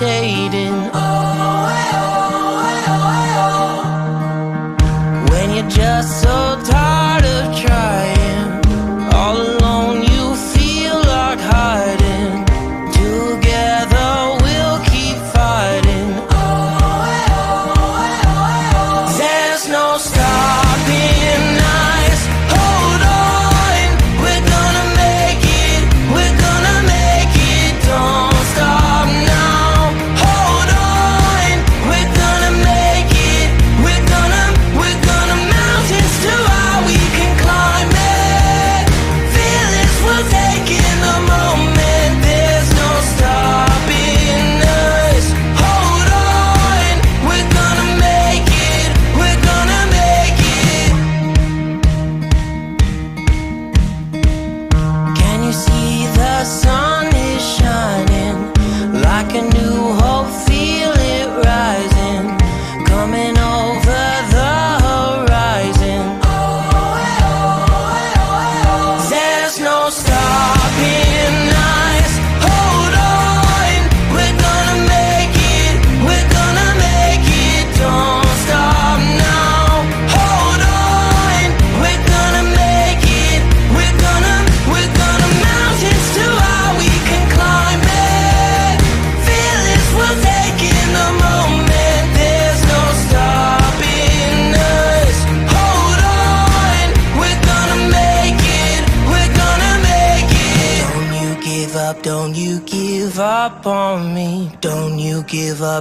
hesitating.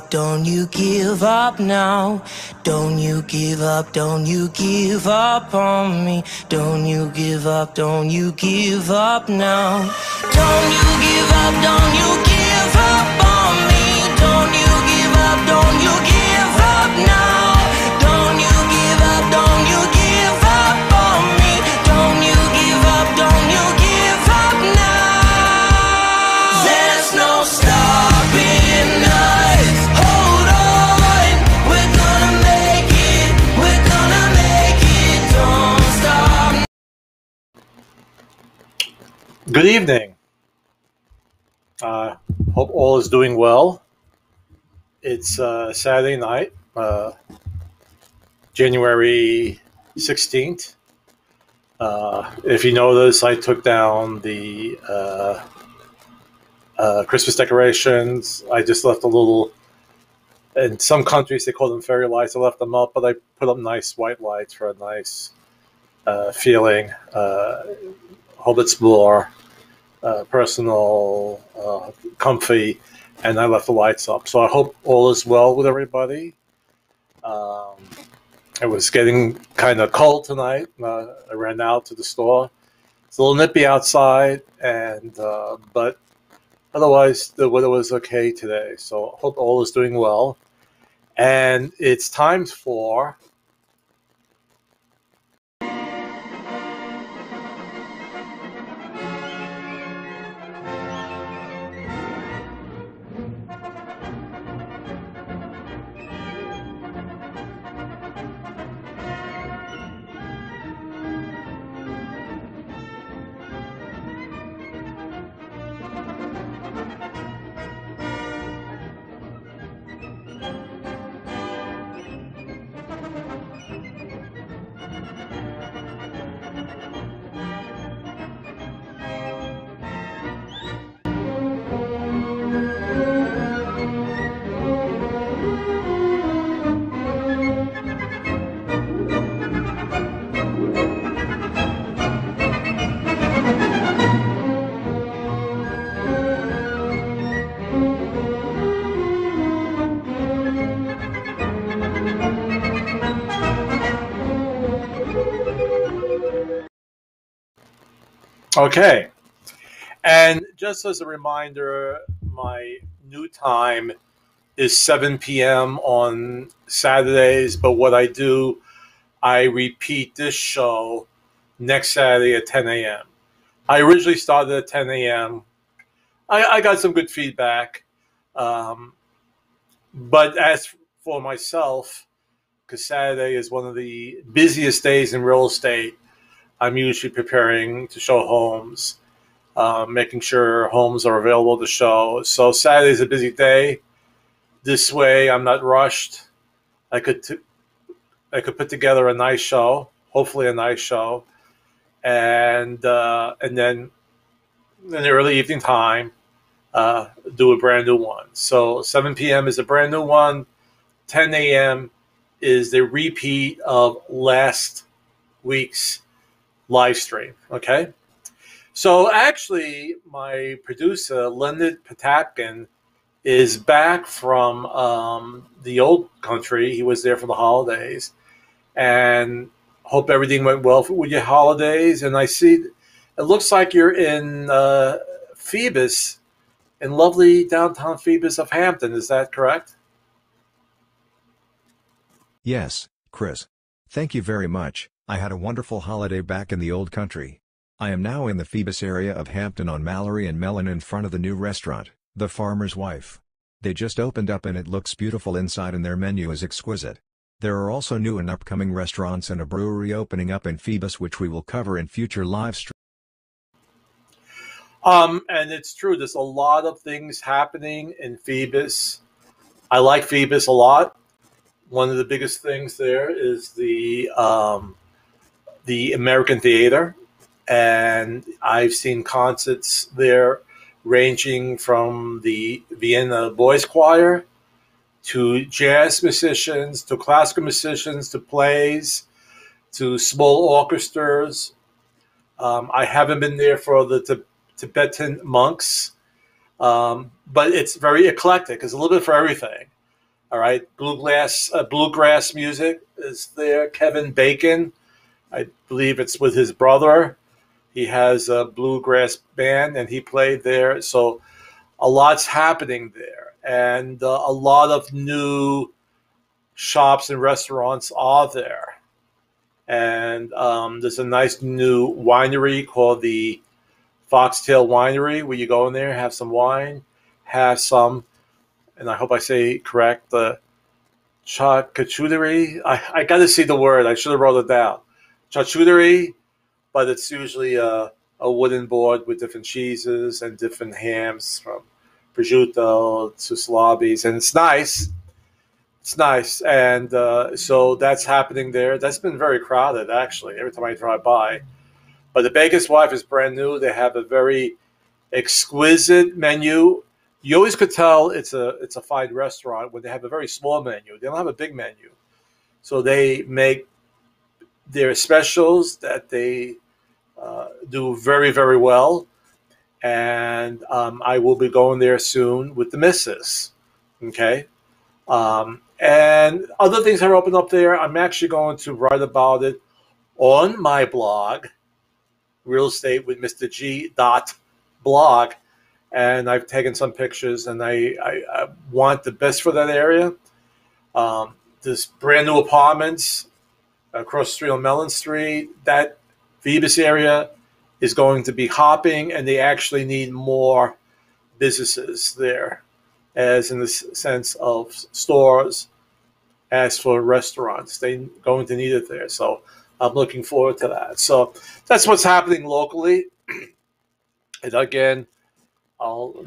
Up, don't you give up now. Don't you give up, don't you give up on me. Don't you give up, don't you give up now. Don't you give up, don't you give up on me. Don't you give up, don't you give up now. Good evening. Uh, hope all is doing well. It's uh, Saturday night, uh, January 16th. Uh, if you notice, I took down the uh, uh, Christmas decorations. I just left a little, in some countries they call them fairy lights. I left them up, but I put up nice white lights for a nice feeling. Hope it's more uh, personal, uh, comfy, and I left the lights up. So I hope all is well with everybody. Um, it was getting kind of cold tonight. Uh, I ran out to the store. It's a little nippy outside, and uh, but otherwise the weather was okay today. So I hope all is doing well. And it's time for Okay. And just as a reminder, my new time is 7 p.m. on Saturdays, but what I do, I repeat this show next Saturday at 10 a.m. I originally started at 10 a.m. I, I got some good feedback. Um, but as for myself, because Saturday is one of the busiest days in real estate, I'm usually preparing to show homes. uh, making sure homes are available to show. So Saturday's a busy day. This way, I'm not rushed. I could t- I could put together a nice show, hopefully a nice show, and uh, and then in the early evening time, uh, do a brand new one. So 7 p.m. is a brand new one. 10 a.m. is the repeat of last week's live stream. Okay. So actually, my producer, Leonard Patapkin, is back from um, the old country. He was there for the holidays. And hope everything went well for, with your holidays. And I see it looks like you're in uh, Phoebus, in lovely downtown Phoebus of Hampton. Is that correct? Yes, Chris. Thank you very much. I had a wonderful holiday back in the old country. I am now in the Phoebus area of Hampton on Mallory and Mellen in front of the new restaurant, The Farmer's Wife. They just opened up and it looks beautiful inside and their menu is exquisite. There are also new and upcoming restaurants and a brewery opening up in Phoebus which we will cover in future live streams. Um, and it's true. There's a lot of things happening in Phoebus. I like Phoebus a lot. One of the biggest things there is the um, the American Theater, and I've seen concerts there ranging from the Vienna Boys Choir to jazz musicians to classical musicians to plays to small orchestras. Um, I haven't been there for the Tibetan monks. Um, but it's very eclectic. It's a little bit for everything. All right, bluegrass, uh, bluegrass music is there. Kevin Bacon, I believe it's with his brother. He has a bluegrass band, and he played there. So a lot's happening there, and uh, a lot of new shops and restaurants are there. And um, there's a nice new winery called the Foxtail Winery, where you go in there, have some wine, have some, and I hope I say correct, the charcuterie. I, I got to see the word. I should have wrote it down. Charcuterie, but it's usually a, a wooden board with different cheeses and different hams from prosciutto to salabis, and it's nice. It's nice, and uh, so that's happening there. That's been very crowded, actually. Every time I drive by, but the Baker's Wife is brand new. They have a very exquisite menu. You always could tell it's a it's a fine restaurant when they have a very small menu. They don't have a big menu, so they make their specials that they uh, do very very well. And um, I will be going there soon with the missus. Okay. Um, and other things are open up there. I'm actually going to write about it on my blog real estate with Mr. G dot blog, and I've taken some pictures, and I, I, I want the best for that area. Um, this brand new apartments across the street on Mellen Street, that Phoebus area is going to be hopping, and they actually need more businesses there, as in the sense of stores, as for restaurants. They're going to need it there. So I'm looking forward to that. So that's what's happening locally. and again, I'll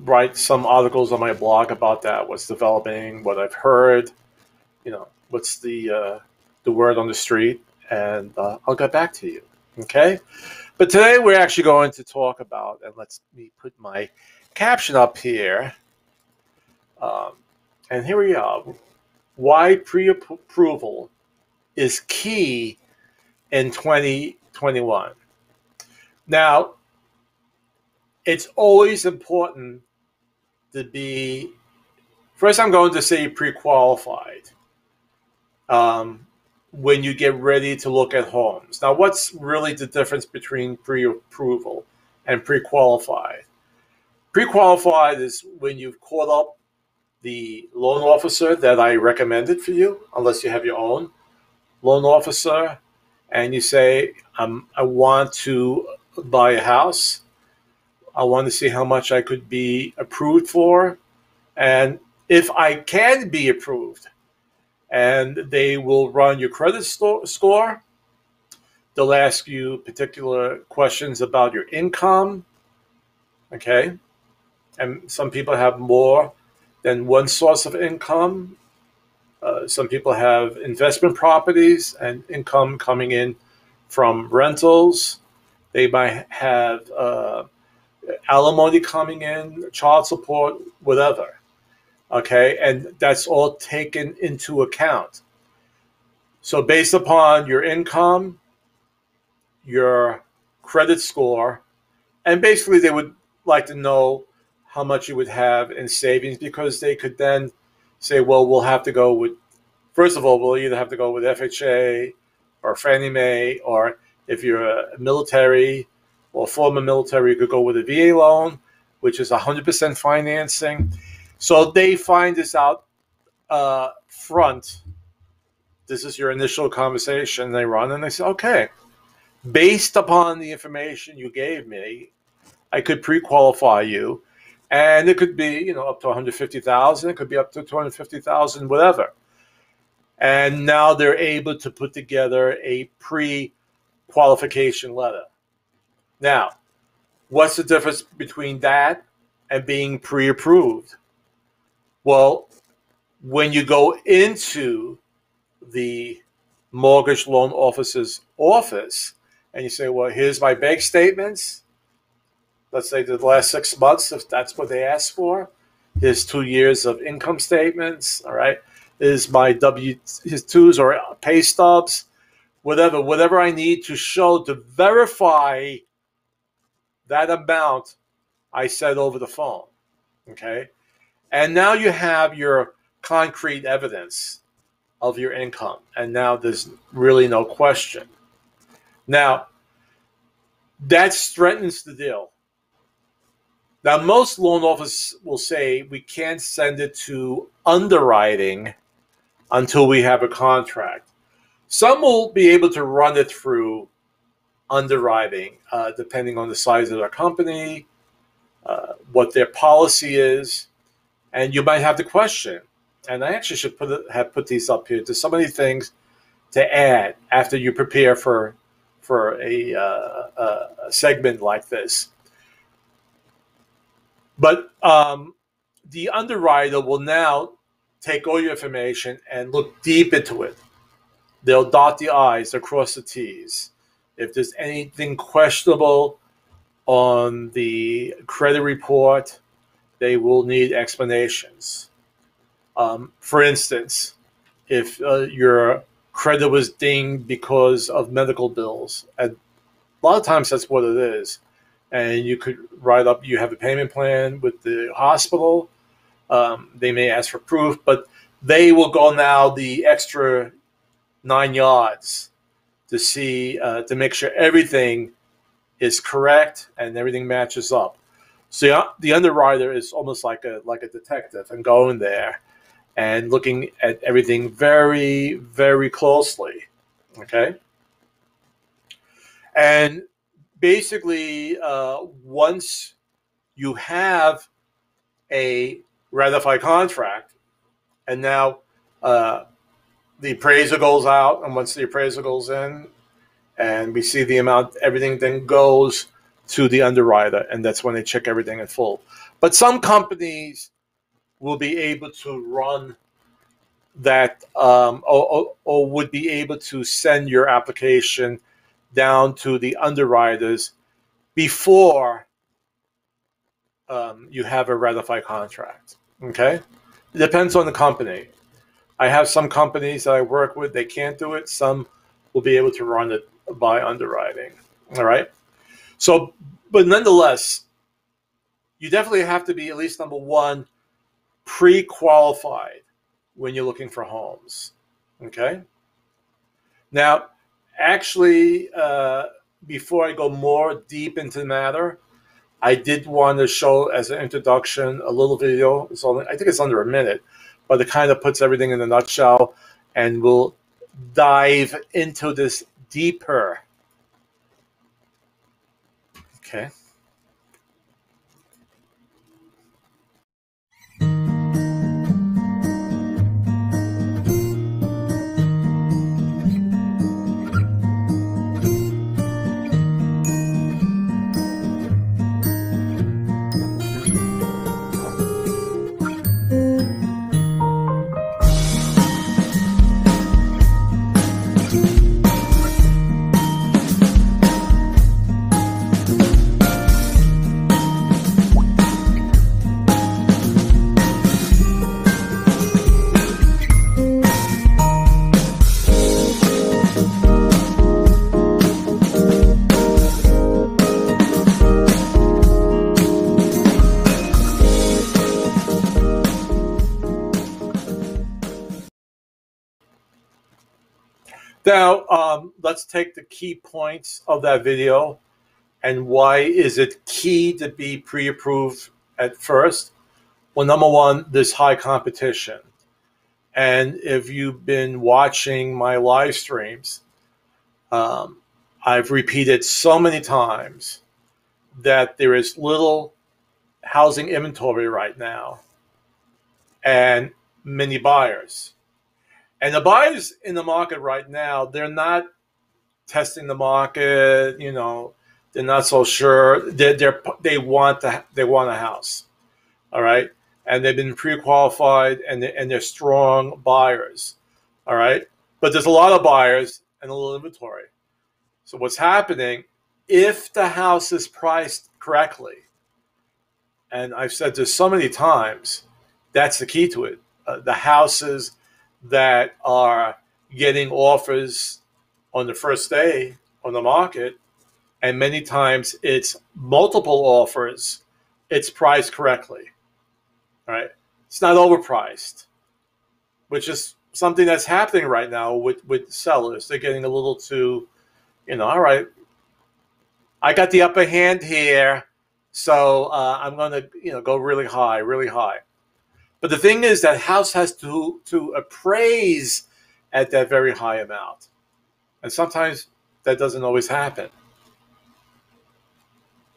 write some articles on my blog about that. What's developing, what I've heard, you know, what's the uh, the word on the street, and uh, I'll get back to you. Okay. But today we're actually going to talk about, and let's me put my caption up here. Um, and here we are. Why pre-approval is key in 2021. Now, it's always important to be, first, I'm going to say pre qualified um, when you get ready to look at homes. Now, what's really the difference between pre approval and pre qualified? Pre qualified is when you've caught up the loan officer that I recommended for you, unless you have your own loan officer and you say, um, I want to buy a house. I want to see how much I could be approved for. And if I can be approved, and they will run your credit score, they'll ask you particular questions about your income, Okay. And some people have more than one source of income. Uh, some people have investment properties and income coming in from rentals. They might have uh, alimony coming in, child support, whatever. Okay. And that's all taken into account. So, based upon your income, your credit score, and basically they would like to know how much you would have in savings because they could then say, well, we'll have to go with, first of all, we'll either have to go with FHA or Fannie Mae, or if you're a military or former military, you could go with a VA loan, which is 100% financing. So they find this out uh, front. This is your initial conversation. They run and they say, okay, based upon the information you gave me, I could pre-qualify you, and it could be you know up to 150,000. It could be up to 250,000, whatever. And now they're able to put together a pre-qualification letter. Now, what's the difference between that and being pre-approved? Well, when you go into the mortgage loan officer's office and you say, well, here's my bank statements. Let's say the last six months, if that's what they ask for. Here's two years of income statements. All right. Is my W his twos or pay stubs, whatever, whatever I need to show to verify that amount I said over the phone. Okay. And now you have your concrete evidence of your income. And now there's really no question. Now, that strengthens the deal. Now, most loan officers will say we can't send it to underwriting until we have a contract. Some will be able to run it through underwriting, uh, depending on the size of their company, uh, what their policy is, and you might have the question. And I actually should put have put these up here. There's so many things to add after you prepare for for a, uh, a segment like this. But um, the underwriter will now take all your information and look deep into it. They'll dot the I's, they'll cross the T's. If there's anything questionable on the credit report, they will need explanations. Um, for instance, if uh, your credit was dinged because of medical bills, and a lot of times that's what it is, and you could write up you have a payment plan with the hospital. Um, they may ask for proof, but they will go now the extra nine yards to see uh, to make sure everything is correct and everything matches up. So the, underwriter is almost like a like a detective and going there and looking at everything very very closely. Okay, and basically uh, once you have a ratified contract, and now uh, the appraisal goes out, and once the appraisal goes in, and we see the amount, everything then goes to the underwriter, and that's when they check everything in full. But some companies will be able to run that um, or, or, would be able to send your application down to the underwriters before um, you have a ratified contract. Okay, it depends on the company. I have some companies that I work with; they can't do it. Some will be able to run it by underwriting. All right. So, but nonetheless, you definitely have to be at least number one pre-qualified when you're looking for homes. Okay. Now, actually, uh, before I go more deep into the matter, I did want to show as an introduction a little video. It's only, I think it's under a minute, but it kind of puts everything in a nutshell, and we'll dive into this deeper. Okay. Now, um, let's take the key points of that video and why is it key to be pre-approved at first? Well, number one, there's high competition. And if you've been watching my live streams, um, I've repeated so many times that there is little housing inventory right now and many buyers. And the buyers in the market right now, they're not testing the market, you know, they're not so sure. They're, they're they want the, they want a house, all right, and they've been pre-qualified and they, and they're strong buyers, all right. But there's a lot of buyers and a little inventory. So what's happening if the house is priced correctly? And I've said this so many times, that's the key to it. Uh, the houses that are getting offers on the first day on the market and many times it's multiple offers, it's priced correctly. Right? It's not overpriced, which is something that's happening right now with, with sellers. They're getting a little too, you know, all right, I got the upper hand here, so uh, I'm going to, you know, go really high, really high. But the thing is that house has to to appraise at that very high amount, and sometimes that doesn't always happen.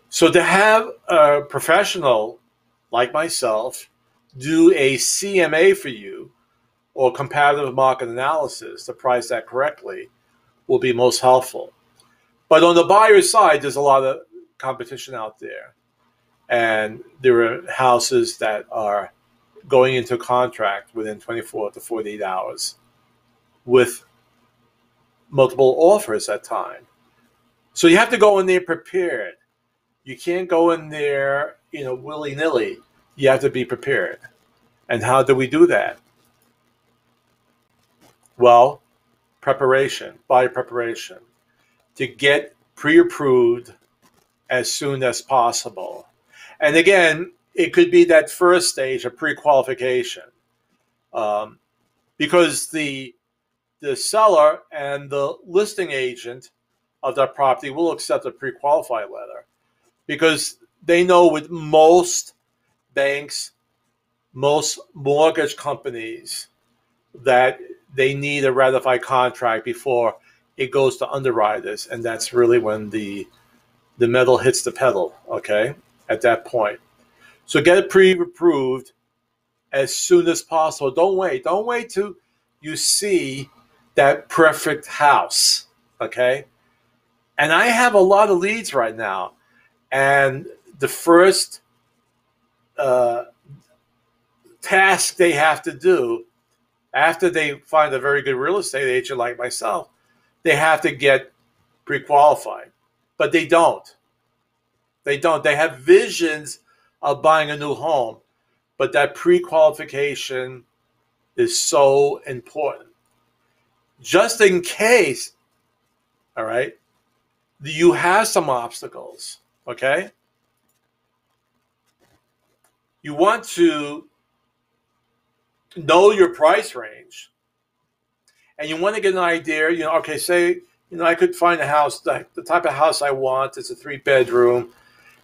So to have a professional like myself do a CMA for you or comparative market analysis to price that correctly will be most helpful. But on the buyer side, there's a lot of competition out there. And there are houses that are going into a contract within 24 to 48 hours with multiple offers at time. So you have to go in there prepared. You can't go in there, you know, willy nilly. You have to be prepared. And how do we do that? Well, preparation, by preparation, to get pre approved as soon as possible. And again, it could be that first stage of pre qualification um, because the, the seller and the listing agent of that property will accept a pre qualified letter because they know with most banks, most mortgage companies, that they need a ratified contract before it goes to underwriters, and that's really when the the metal hits the pedal. Okay, at that point, so get pre-approved as soon as possible. Don't wait. Don't wait till you see that perfect house. Okay, and I have a lot of leads right now and the first uh, task they have to do after they find a very good real estate agent like myself, they have to get pre qualified. But they don't. They don't. They have visions of buying a new home, but that pre qualification is so important. Just in case, all right, you have some obstacles Okay? You want to know your price range and you want to get an idea, you know, okay, say, you know, I could find a house, the, the type of house I want, it's a three bedroom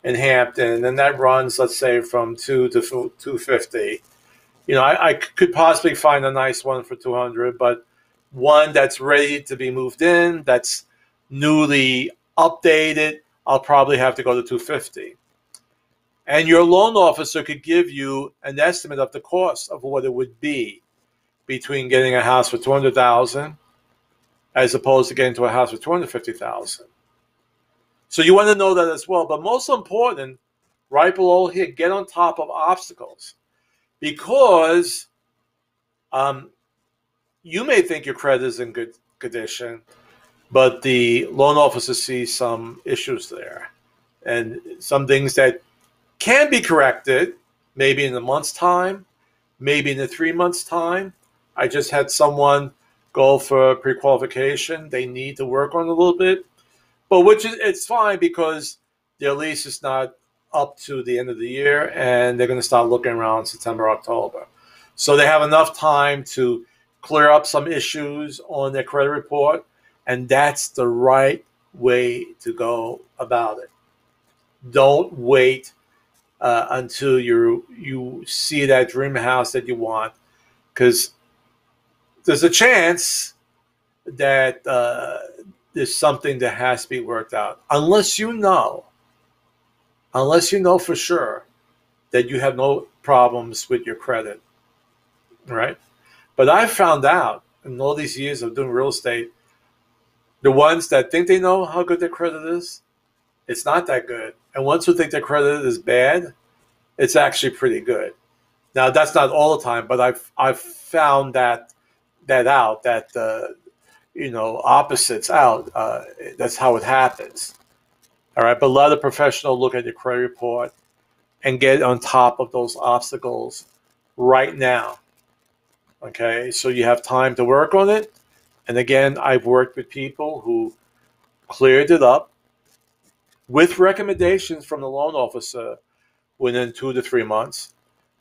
in Hampton, and that runs, let's say, from two to 250. You know, I, I could possibly find a nice one for 200, but one that's ready to be moved in, that's newly updated, I'll probably have to go to 250. And your loan officer could give you an estimate of the cost of what it would be between getting a house for 200,000 as opposed to getting to a house for 250,000. So you want to know that as well. But most important, right below here, get on top of obstacles because um, you may think your credit is in good condition, but the loan officer sees some issues there and some things that can be corrected maybe in a month's time, maybe in a three months' time. I just had someone go for pre qualification. They need to work on a little bit, but which is it's fine because their lease is not up to the end of the year and they're going to start looking around September, October. So they have enough time to clear up some issues on their credit report And that's the right way to go about it. Don't wait uh, until you you see that dream house that you want, because there's a chance that uh, there's something that has to be worked out. Unless you know, unless you know for sure that you have no problems with your credit, right? But I found out in all these years of doing real estate, the ones that think they know how good their credit is, it's not that good. And ones who think their credit is bad, it's actually pretty good. Now that's not all the time, but I've I've found that that out that uh, you know opposites out. Uh, that's how it happens. All right, but let a professional look at your credit report and get on top of those obstacles right now. Okay, so you have time to work on it. And again, I've worked with people who cleared it up with recommendations from the loan officer within two to three months.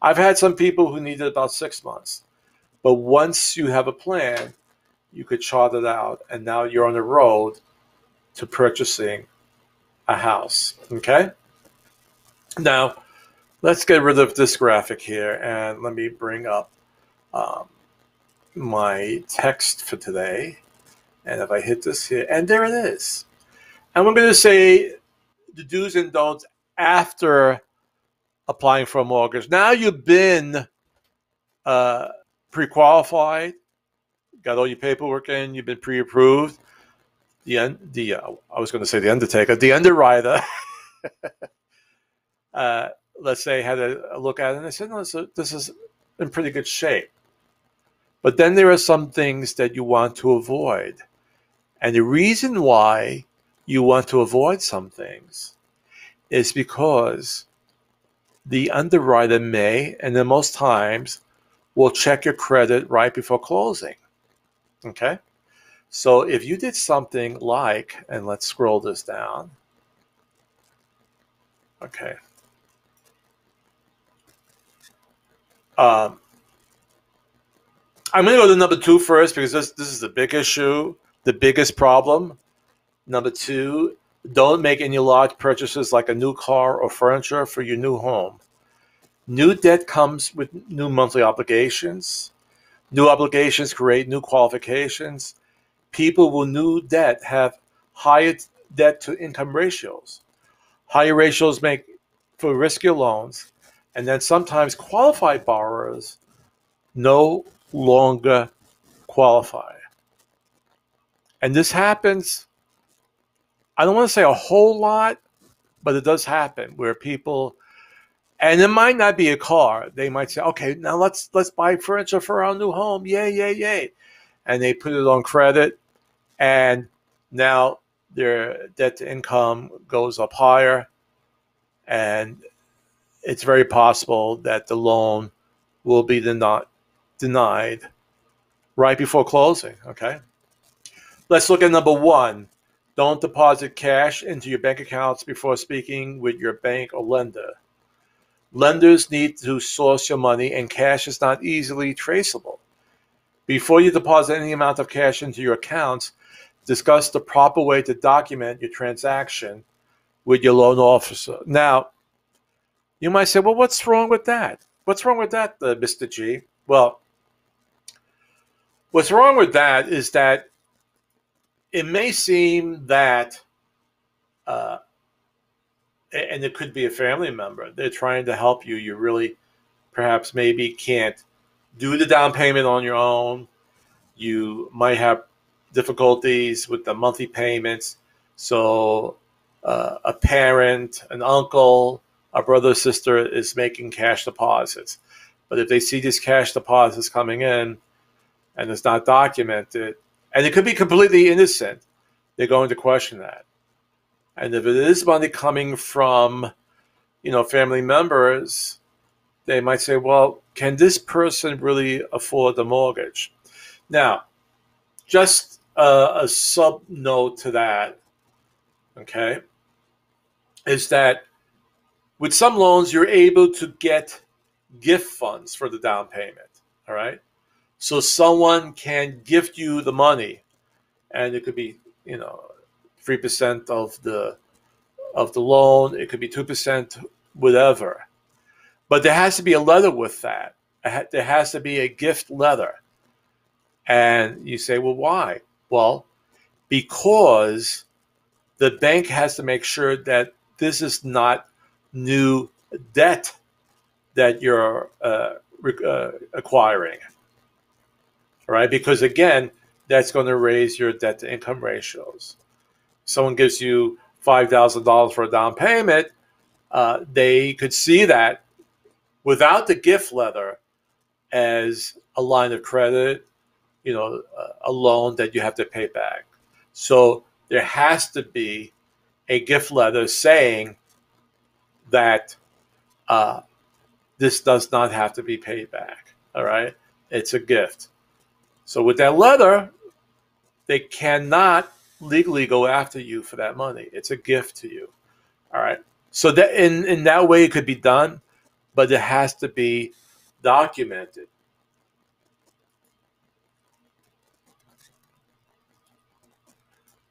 I've had some people who needed about six months. But once you have a plan, you could chart it out, and now you're on the road to purchasing a house. Okay? Now, let's get rid of this graphic here and let me bring up um, my text for today. And if I hit this here, and there it is. And we're going to say the do's and don'ts after applying for a mortgage. Now you've been uh, pre-qualified, got all your paperwork in, you've been pre-approved. The the uh, I was going to say the undertaker, the underwriter. uh, let's say had a, a, look at it and they said, no, this, this is in pretty good shape. But then there are some things that you want to avoid. And the reason why you want to avoid some things is because the underwriter may, and then most times, will check your credit right before closing. Okay? So if you did something like, and let's scroll this down. Okay. Um, I'm going to go to number two first because this, this is the big issue, the biggest problem. Number two, don't make any large purchases like a new car or furniture for your new home. New debt comes with new monthly obligations. New obligations create new qualifications. People with new debt have higher debt to income ratios. Higher ratios make for riskier loans, and then sometimes qualified borrowers no longer qualify. And this happens I don't want to say a whole lot, but it does happen where people, and it might not be a car. They might say, "Okay, now let's let's buy furniture for our new home." Yay, yay, yay! And they put it on credit, and now their debt to income goes up higher, and it's very possible that the loan will be denied denied right before closing. Okay. Let's look at number one don't deposit cash into your bank accounts before speaking with your bank or lender. Lenders need to source your money, and cash is not easily traceable. Before you deposit any amount of cash into your accounts, discuss the proper way to document your transaction with your loan officer. Now, you might say, well, what's wrong with that? What's wrong with that, uh, Mr. G? Well, what's wrong with that is that it may seem that, uh, and it could be a family member, they're trying to help you. You really perhaps maybe can't do the down payment on your own. You might have difficulties with the monthly payments. So, uh, a parent, an uncle, a brother or sister is making cash deposits. But if they see these cash deposits coming in and it's not documented, and it could be completely innocent. They're going to question that. And if it is money coming from, you know, family members, they might say, well, can this person really afford the mortgage? Now, just a, a sub note to that, okay, is that with some loans, you're able to get gift funds for the down payment, all right? So someone can gift you the money and it could be you know three percent of the of the loan. It could be two percent, whatever. But there has to be a letter with that. There has to be a gift letter. And you say, well, why? Well, because the bank has to make sure that this is not new debt that you're uh, uh, acquiring. Right? Because again, that's going to raise your debt to income ratios. Someone gives you $5,000 for a down payment, uh, they could see that without the gift letter as a line of credit, you know, a loan that you have to pay back. So there has to be a gift letter saying that uh, this does not have to be paid back. All right, it's a gift. So with that letter, they cannot legally go after you for that money. It's a gift to you. All right. So that in in that way it could be done, but it has to be documented.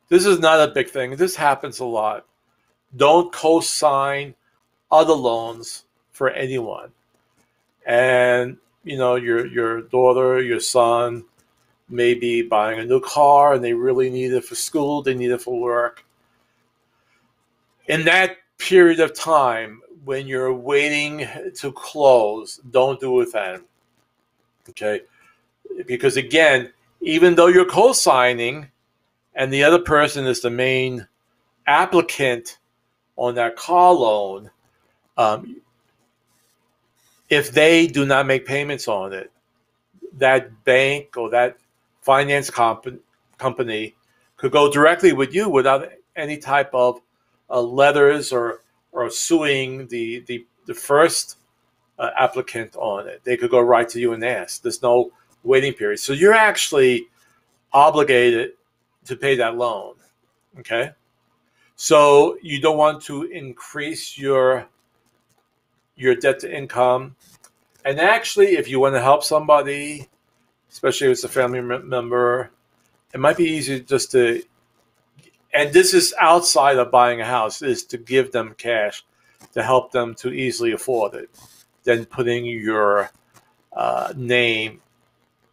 This is not a big thing. This happens a lot. Don't co-sign other loans for anyone. And you know, your your daughter, your son may be buying a new car and they really need it for school, they need it for work. In that period of time when you're waiting to close, don't do it then. Okay? Because again, even though you're co-signing, and the other person is the main applicant on that car loan, um, if they do not make payments on it, that bank or that finance comp- company could go directly with you without any type of uh, letters or or suing the the, the first uh, applicant on it. They could go right to you and ask. There's no waiting period, so you're actually obligated to pay that loan. Okay. So you don't want to increase your your debt to income. And actually, if you want to help somebody, especially if it's a family member, it might be easier just to and this is outside of buying a house is to give them cash to help them to easily afford it than putting your uh, name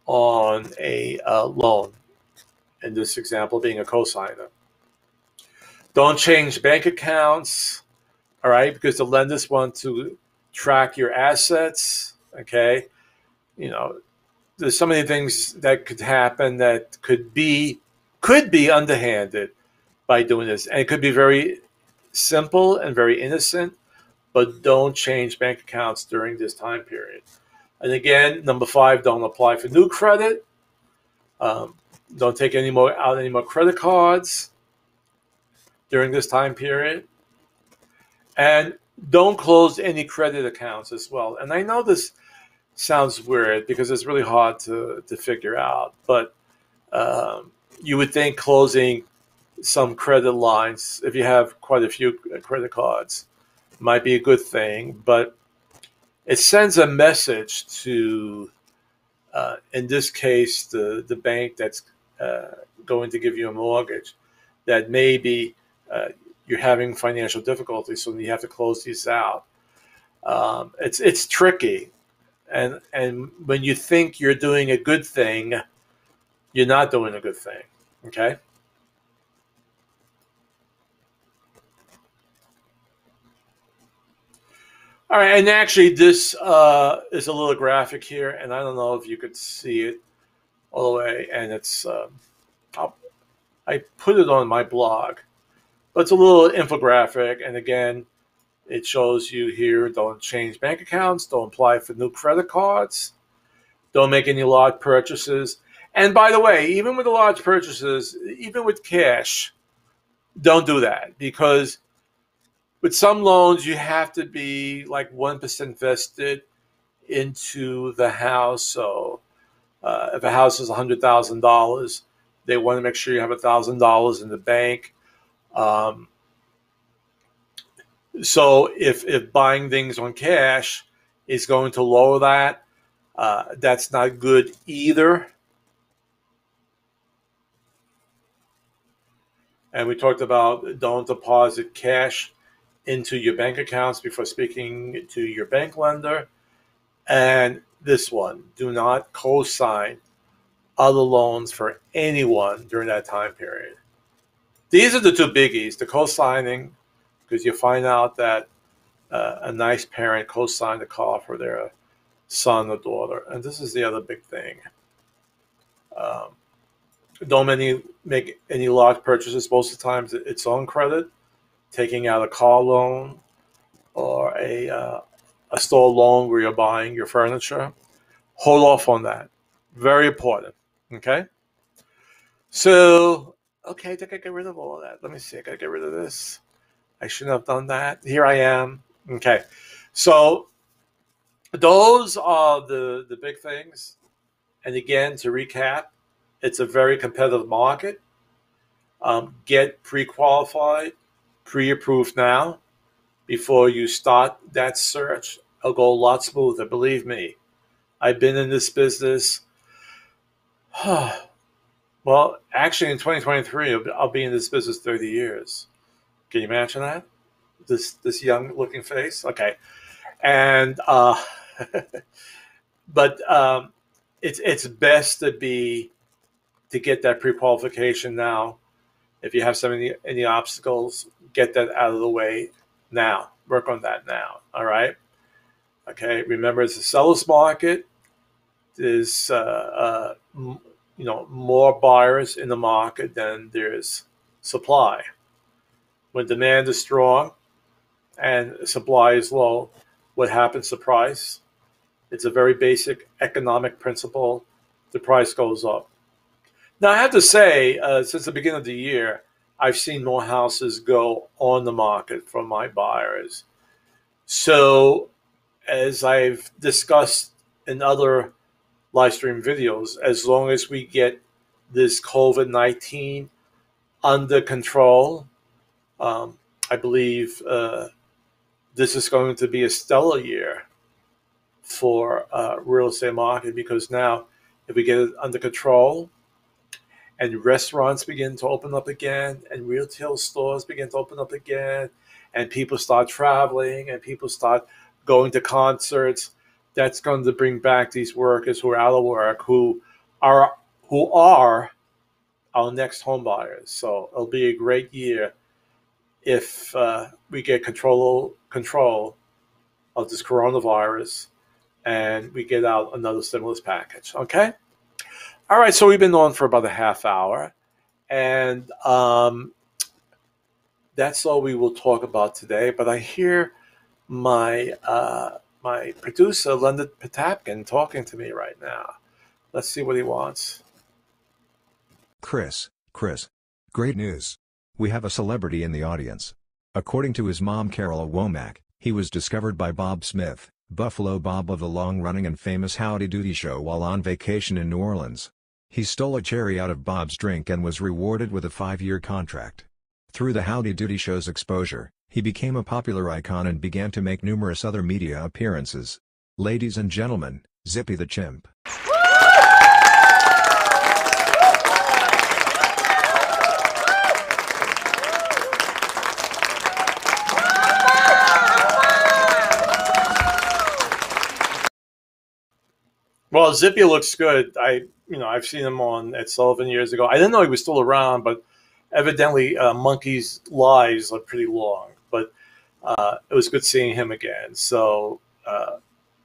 on a uh, loan in this example being a cosigner. Don't change bank accounts, all right, because the lenders want to track your assets, okay? You know, there's so many things that could happen that could be could be underhanded by doing this. And it could be very simple and very innocent, but don't change bank accounts during this time period. And again, number five, don't apply for new credit. Um, don't take any more out any more credit cards during this time period. And don't close any credit accounts as well. And I know this sounds weird because it's really hard to, to figure out, but um, you would think closing some credit lines, if you have quite a few credit cards, might be a good thing, but it sends a message to, uh, in this case, the, the bank that's uh, going to give you a mortgage that maybe uh, you're having financial difficulties, so you have to close these out. Um, it's it's tricky, and and when you think you're doing a good thing, you're not doing a good thing. Okay. All right, and actually, this uh, is a little graphic here, and I don't know if you could see it all the way, and it's um, i put it on my blog, but it's a little infographic, and again, it shows you here don't change bank accounts, don't apply for new credit cards, don't make any large purchases, and by the way, even with the large purchases, even with cash, don't do that because with some loans you have to be like 1% vested into the house so uh, if a house is $100,000, they want to make sure you have $1,000 in the bank. Um, so if, if buying things on cash is going to lower that, uh, that's not good either. And we talked about don't deposit cash into your bank accounts before speaking to your bank lender. And this one, do not co sign other loans for anyone during that time period. These are the two biggies the co signing, because you find out that uh, a nice parent co signed a car for their son or daughter. And this is the other big thing. Um, don't many make any large purchases. Most of the times, it's on credit, taking out a car loan or a uh, a store loan where you're buying your furniture. Hold off on that. Very important. Okay. So, okay, I I get rid of all of that. Let me see. I gotta get rid of this. I shouldn't have done that. Here I am. Okay. So those are the the big things. And again, to recap, it's a very competitive market. Um, get pre-qualified, pre-approved now before you start that search. It'll go a lot smoother. Believe me, I've been in this business. well, actually, in 2023, I'll- I'll be in this business 30 years. Can you imagine that? This this young looking face. Okay, and uh, but um, it's it's best to be to get that pre-qualification now. If you have some any, any obstacles, get that out of the way now. Work on that now. All right. Okay. Remember, it's a seller's market. There's uh, uh, you know more buyers in the market than there's supply. When demand is strong and supply is low, what happens to price? It's a very basic economic principle. The price goes up. Now, I have to say, uh, since the beginning of the year, I've seen more houses go on the market from my buyers. So, as I've discussed in other live stream videos, as long as we get this COVID 19 under control, um, I believe uh, this is going to be a stellar year for uh, real estate market because now if we get it under control and restaurants begin to open up again and retail stores begin to open up again and people start traveling and people start going to concerts that's going to bring back these workers who are out of work who are who are our next home buyers. So it'll be a great year if uh, we get control control of this coronavirus and we get out another stimulus package. Okay. All right. So we've been on for about a half hour, and um, that's all we will talk about today. But I hear my uh, my producer Leonard Patapkin talking to me right now. Let's see what he wants. Chris, Chris. Great news. We have a celebrity in the audience. According to his mom Carol Womack, he was discovered by Bob Smith, Buffalo Bob of the long-running and famous Howdy Doody show while on vacation in New Orleans. He stole a cherry out of Bob's drink and was rewarded with a five-year contract. Through the Howdy Doody show's exposure, he became a popular icon and began to make numerous other media appearances. Ladies and gentlemen, Zippy the Chimp. Well, Zippy looks good. I, you know, I've seen him on Ed Sullivan years ago. I didn't know he was still around, but evidently, uh, monkeys' lives are pretty long. But uh, it was good seeing him again. So, uh,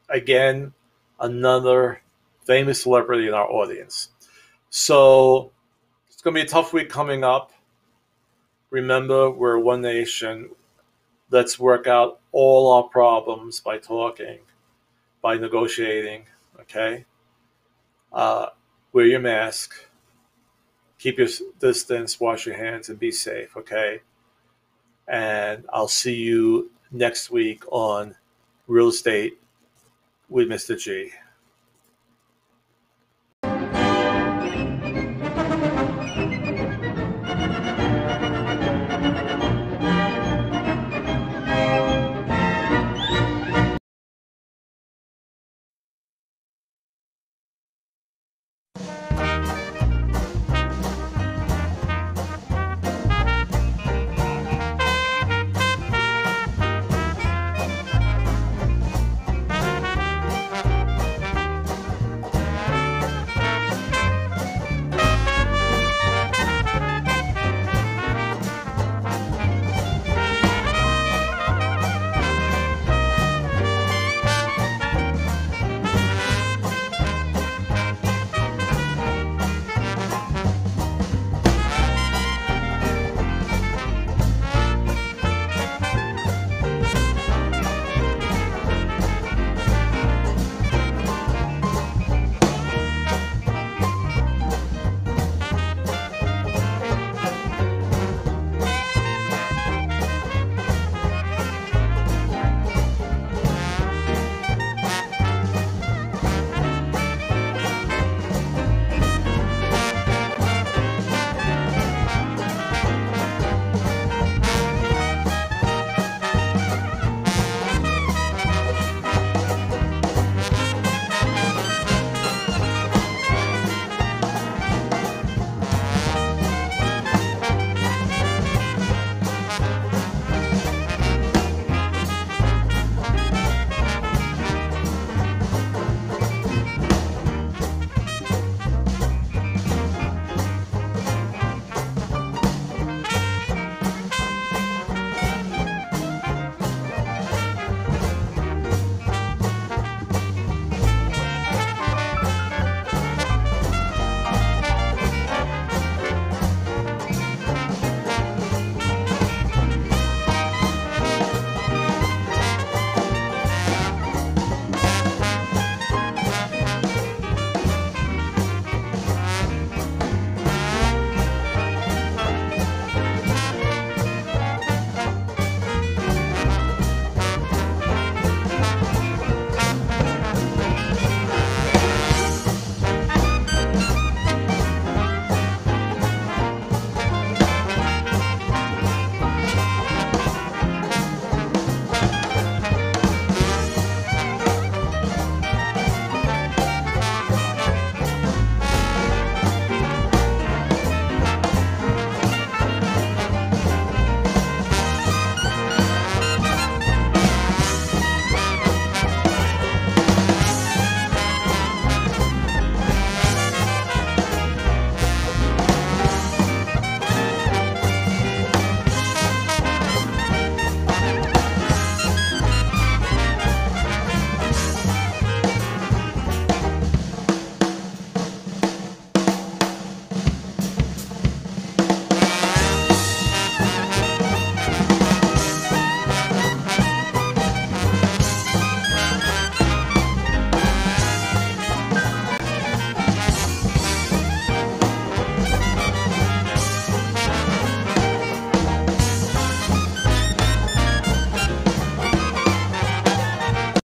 again, another famous celebrity in our audience. So it's going to be a tough week coming up. Remember, we're one nation. Let's work out all our problems by talking, by negotiating okay? Uh, wear your mask, keep your distance, wash your hands, and be safe, okay? And I'll see you next week on Real Estate with Mr. G.